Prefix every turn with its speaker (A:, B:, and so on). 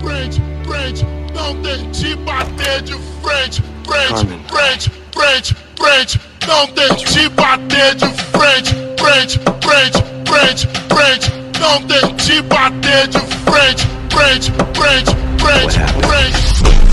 A: frente, não tente bater de frente, frente, frente, frente, frente, não tente bater de frente, frente, frente, frente, frente, não tente bater de frente, frente, frente, frente, frente.